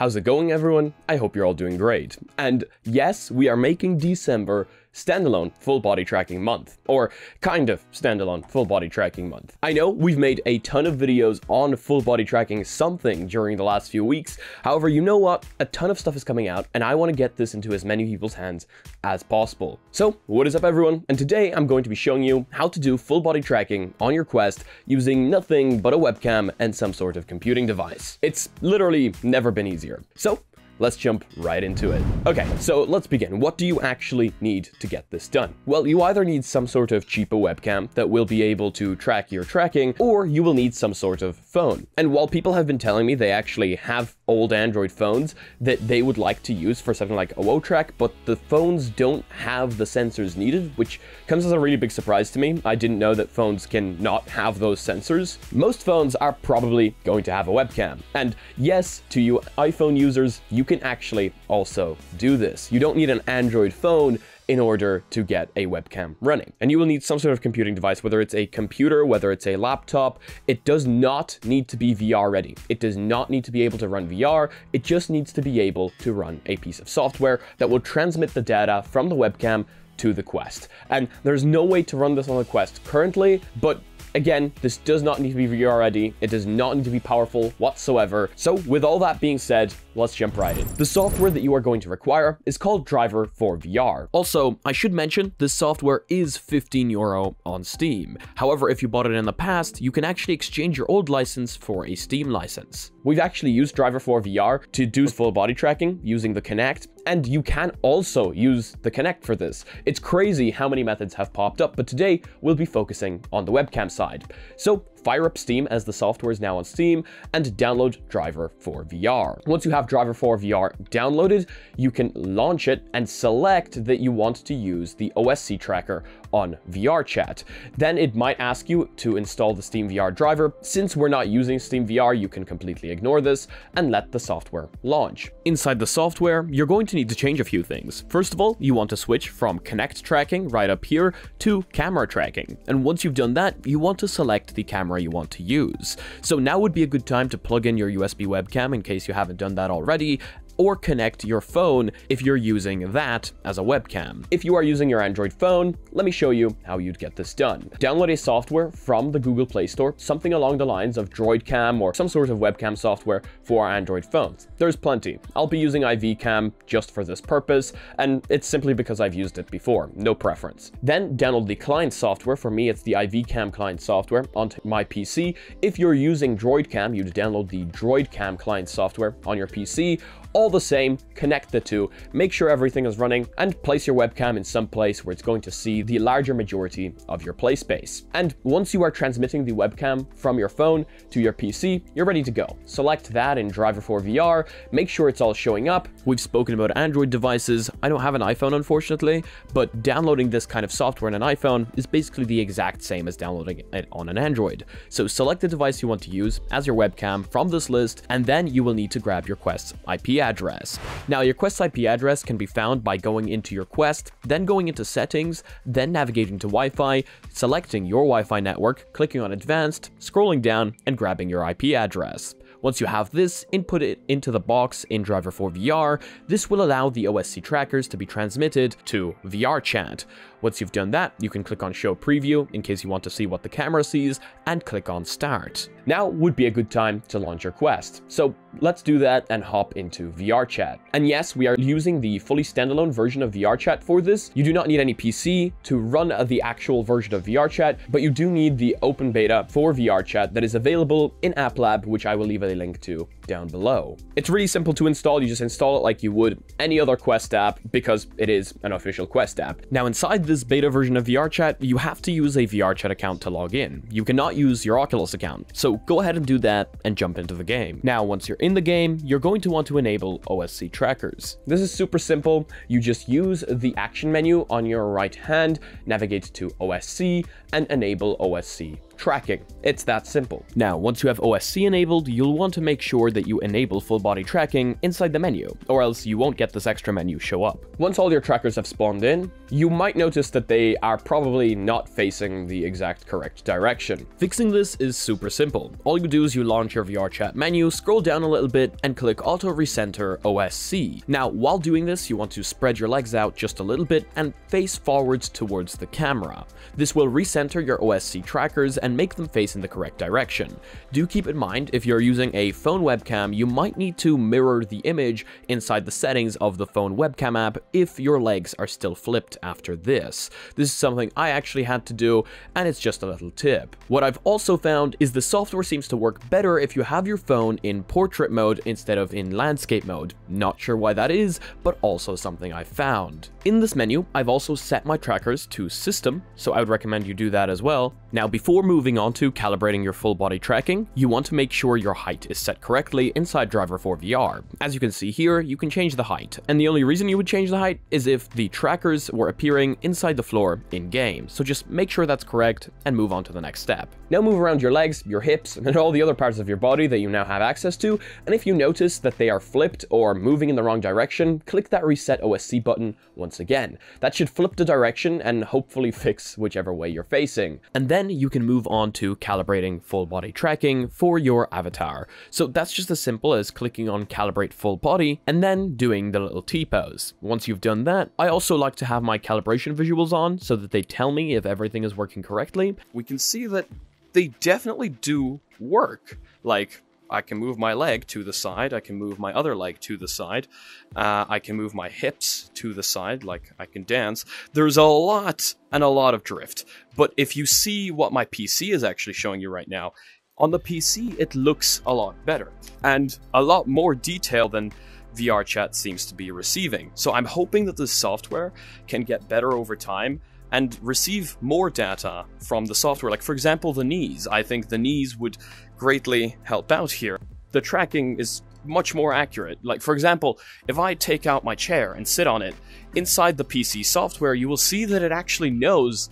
How's it going, everyone? I hope you're all doing great. And yes, we are making December standalone full body tracking month, or kind of standalone full body tracking month. I know we've made a ton of videos on full body tracking something during the last few weeks. However, you know what? A ton of stuff is coming out, and I want to get this into as many people's hands as possible. So, what is up, everyone? And today I'm going to be showing you how to do full body tracking on your Quest using nothing but a webcam and some sort of computing device. It's literally never been easier. So, let's jump right into it. Okay, so let's begin. What do you actually need to get this done? Well, you either need some sort of cheaper webcam that will be able to track your tracking, or you will need some sort of phone. And while people have been telling me they actually have old Android phones that they would like to use for something like owoTrack, but the phones don't have the sensors needed, which comes as a really big surprise to me. I didn't know that phones can not have those sensors. Most phones are probably going to have a webcam. And yes, to you iPhone users, you can actually also do this. You don't need an Android phone in order to get a webcam running. And you will need some sort of computing device, whether it's a computer, whether it's a laptop. It does not need to be VR ready. It does not need to be able to run VR. It just needs to be able to run a piece of software that will transmit the data from the webcam to the Quest. And there's no way to run this on the Quest currently, but Again, this does not need to be VR ready. It does not need to be powerful whatsoever. So with all that being said, let's jump right in. The software that you are going to require is called Driver4VR. Also, I should mention this software is 15 euro on Steam. However, if you bought it in the past, you can actually exchange your old license for a Steam license. We've actually used Driver4VR to do full body tracking using the Kinect, and you can also use the Kinect for this. It's crazy how many methods have popped up, but today we'll be focusing on the webcam side. So fire up Steam as the software is now on Steam and download Driver4VR. Once you have Driver4VR downloaded, you can launch it and select that you want to use the OSC tracker on VRChat. Then it might ask you to install the Steam VR driver. Since we're not using Steam VR, you can completely ignore this and let the software launch. Inside the software, you're going to need to change a few things. First of all, you want to switch from Kinect tracking right up here to camera tracking. And once you've done that, you want to select the camera you want to use. So now would be a good time to plug in your USB webcam in case you haven't done that already, or connect your phone if you're using that as a webcam. If you are using your Android phone, let me show you how you'd get this done. Download a software from the Google Play Store, something along the lines of DroidCam or some sort of webcam software for Android phones. There's plenty. I'll be using iVCam just for this purpose, and it's simply because I've used it before, no preference. Then download the client software. For me, it's the iVCam client software onto my PC. If you're using DroidCam, you'd download the DroidCam client software on your PC all the same, connect the two, make sure everything is running, and place your webcam in some place where it's going to see the larger majority of your play space. And once you are transmitting the webcam from your phone to your PC, you're ready to go. Select that in Driver4VR, make sure it's all showing up. We've spoken about Android devices. I don't have an iPhone, unfortunately, but downloading this kind of software on an iPhone is basically the exact same as downloading it on an Android. So select the device you want to use as your webcam from this list, and then you will need to grab your Quest's IP address. Now, your Quest IP address can be found by going into your Quest, then going into Settings, then navigating to Wi-Fi, selecting your Wi-Fi network, clicking on Advanced, scrolling down, and grabbing your IP address. Once you have this, input it into the box in Driver4VR. This will allow the OSC trackers to be transmitted to VRChat. Once you've done that, you can click on Show Preview in case you want to see what the camera sees, and click on Start. Now would be a good time to launch your Quest. So let's do that and hop into VRChat. And yes, we are using the fully standalone version of VRChat for this. You do not need any PC to run the actual version of VRChat, but you do need the open beta for VRChat that is available in App Lab, which I will leave a link to down below. It's really simple to install. You just install it like you would any other Quest app because it is an official Quest app. Now inside this beta version of VRChat, you have to use a VRChat account to log in. You cannot use your Oculus account. So go ahead and do that and jump into the game. Now, once you're in the game, you're going to want to enable OSC trackers. This is super simple. You just use the action menu on your right hand, navigate to OSC and enable OSC tracking. It's that simple. Now, once you have OSC enabled, you'll want to make sure that you enable full body tracking inside the menu, or else you won't get this extra menu show up. Once all your trackers have spawned in, you might notice that they are probably not facing the exact correct direction. Fixing this is super simple. All you do is you launch your VRChat menu, scroll down a little bit, and click Auto Recenter OSC. Now, while doing this, you want to spread your legs out just a little bit and face forwards towards the camera. This will recenter your OSC trackers and make them face in the correct direction. Do keep in mind, if you're using a phone webcam, you might need to mirror the image inside the settings of the phone webcam app if your legs are still flipped after this. This is something I actually had to do, and it's just a little tip. What I've also found is the software seems to work better if you have your phone in portrait mode instead of in landscape mode. Not sure why that is, but also something I found. In this menu, I've also set my trackers to system, so I would recommend you do that as well. Now, before moving on to calibrating your full body tracking, you want to make sure your height is set correctly inside Driver4VR. As you can see here, you can change the height, and the only reason you would change the height is if the trackers were appearing inside the floor in-game, so just make sure that's correct and move on to the next step. Now move around your legs, your hips, and all the other parts of your body that you now have access to, and if you notice that they are flipped or moving in the wrong direction, click that Reset OSC button once again. That should flip the direction and hopefully fix whichever way you're facing. And then you can move on to calibrating full body tracking for your avatar. So that's just as simple as clicking on calibrate full body and then doing the little T-pose. Once you've done that, I also like to have my calibration visuals on so that they tell me if everything is working correctly. We can see that they definitely do work. Like, I can move my leg to the side, I can move my other leg to the side, uh, I can move my hips to the side, like I can dance. There's a lot and a lot of drift. But if you see what my PC is actually showing you right now, on the PC it looks a lot better and a lot more detail than VRChat seems to be receiving. So I'm hoping that this software can get better over time and receive more data from the software. Like, for example, the knees. I think the knees would greatly help out here. The tracking is much more accurate. Like, for example, if I take out my chair and sit on it, inside the PC software, you will see that it actually knows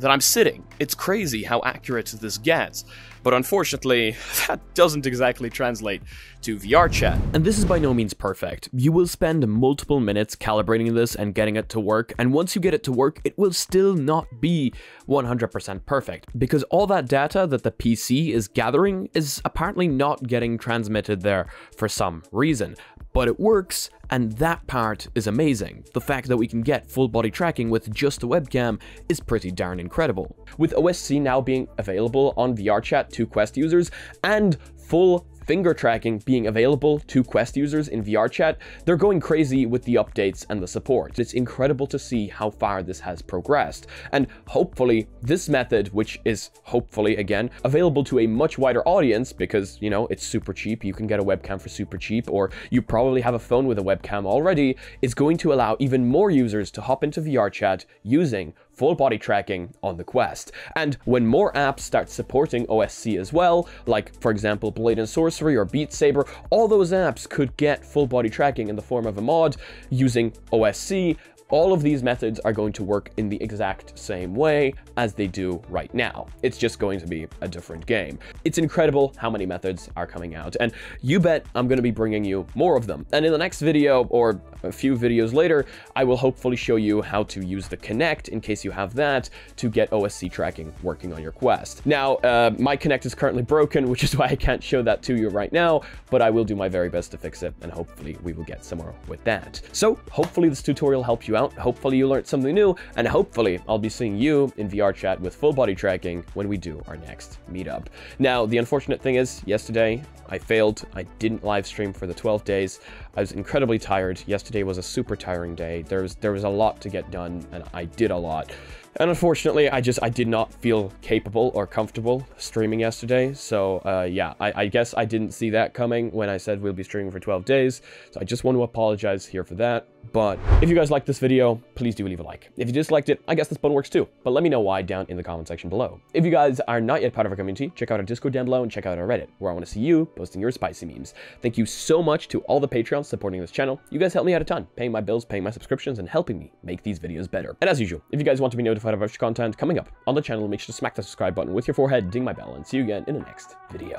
that I'm sitting. It's crazy how accurate this gets. But unfortunately, that doesn't exactly translate to VRChat. And this is by no means perfect. You will spend multiple minutes calibrating this and getting it to work, and once you get it to work, it will still not be 100% perfect, because all that data that the PC is gathering is apparently not getting transmitted there for some reason but it works, and that part is amazing. The fact that we can get full body tracking with just a webcam is pretty darn incredible. With OSC now being available on VRChat to Quest users and full finger tracking being available to Quest users in VRChat, they're going crazy with the updates and the support. It's incredible to see how far this has progressed. And hopefully, this method, which is hopefully, again, available to a much wider audience because, you know, it's super cheap, you can get a webcam for super cheap, or you probably have a phone with a webcam already, is going to allow even more users to hop into VRChat using full body tracking on the Quest. And when more apps start supporting OSC as well, like for example Blade and Or Beat Saber, all those apps could get full body tracking in the form of a mod using OSC, all of these methods are going to work in the exact same way as they do right now. It's just going to be a different game. It's incredible how many methods are coming out, and you bet I'm going to be bringing you more of them. And in the next video, or a few videos later, I will hopefully show you how to use the Kinect, in case you have that, to get OSC tracking working on your Quest. Now, uh, my Kinect is currently broken, which is why I can't show that to you right now, but I will do my very best to fix it, and hopefully we will get somewhere with that. So, hopefully this tutorial helped you out, hopefully you learned something new, and hopefully I'll be seeing you in VRChat with full body tracking when we do our next meetup. Now, the unfortunate thing is, yesterday I failed. I didn't live stream for the 12 days. I was incredibly tired. Yesterday was a super tiring day. There was, there was a lot to get done, and I did a lot. And unfortunately, I just I did not feel capable or comfortable streaming yesterday. So uh, yeah, I, I, guess I didn't see that coming when I said we'll be streaming for 12 days. So I just want to apologize here for that. But if you guys liked this video, please do leave a like. If you disliked it, I guess this button works too. But let me know why down in the comment section below. If you guys are not yet part of our community, check out our Discord down below and check out our Reddit, where I want to see you posting your spicy memes. Thank you so much to all the Patreons supporting this channel. You guys help me out a ton, paying my bills, paying my subscriptions, and helping me make these videos better. And as usual, if you guys want to be notified of extra content coming up on the channel. Make sure to smack the subscribe button with your forehead, ding my bell, and see you again in the next video.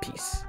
Peace.